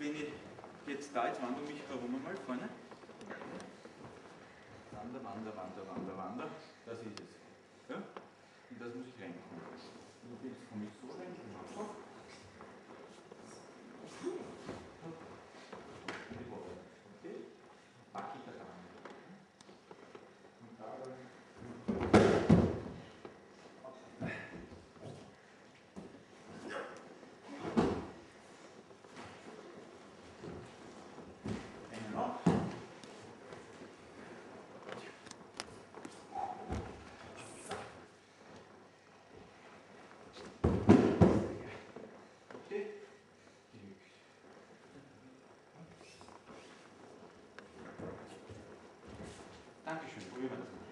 wenn ich jetzt da, jetzt wandere mich herum einmal vorne. Wander, wander, wander, wander, wander. Das ist es. Ja? Und das muss ich reinkommen. Und jetzt komme ich so rein. Thank you.